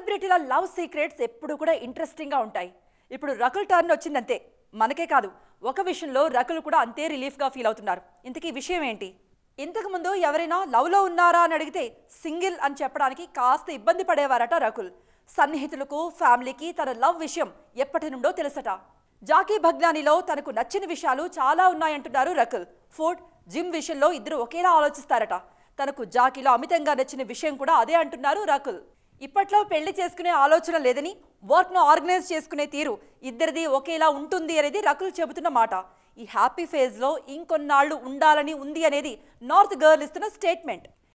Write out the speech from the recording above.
సెలబ్రిటీల love secrets ఎప్పుడు కూడా ఇంట్రెస్టింగ్గా ఉంటాయి. ఇప్పుడు రకుల్ టర్న్ వచ్చిందంతే. మనకే కాదు ఒక విషయంలో రకుల్ కూడా అంతే రిలీఫ్గా ఫీల్ అవుతున్నారు. ఇంతకీ విషయం ఏంటి? ఇంతకుముందు ఎవరైనా లవ్లో ఉన్నారా అని అడిగితే సింగిల్ అని చెప్పడానికి కాస్త ఇబ్బంది పడేవారట రకుల్. సన్నిహితులకు ఫ్యామిలీకి తన లవ్ విషయం ఎప్పటి నుండో తెలుసట. జాకీ భగ్నానిలో తనకు నచ్చిన విషయాలు చాలా ఉన్నాయంటున్నారు రకుల్. ఫుడ్ జిమ్ విషయంలో ఇద్దరు ఒకేలా ఆలోచిస్తారట. తనకు జాకీలో అమితంగా నచ్చిన విషయం కూడా అదే అంటున్నారు రకుల్. ఇప్పట్లో పెళ్ళి చేసుకునే ఆలోచన లేదని వర్క్ను ఆర్గనైజ్ చేసుకునే తీరు ఇద్దరిది ఒకేలా ఉంటుంది అనేది రకులు చెబుతున్న మాట. ఈ హ్యాపీ ఫేజ్లో ఇంకొన్నాళ్ళు ఉండాలని ఉంది అనేది నార్త్ గర్ల్ ఇస్తున్న స్టేట్మెంట్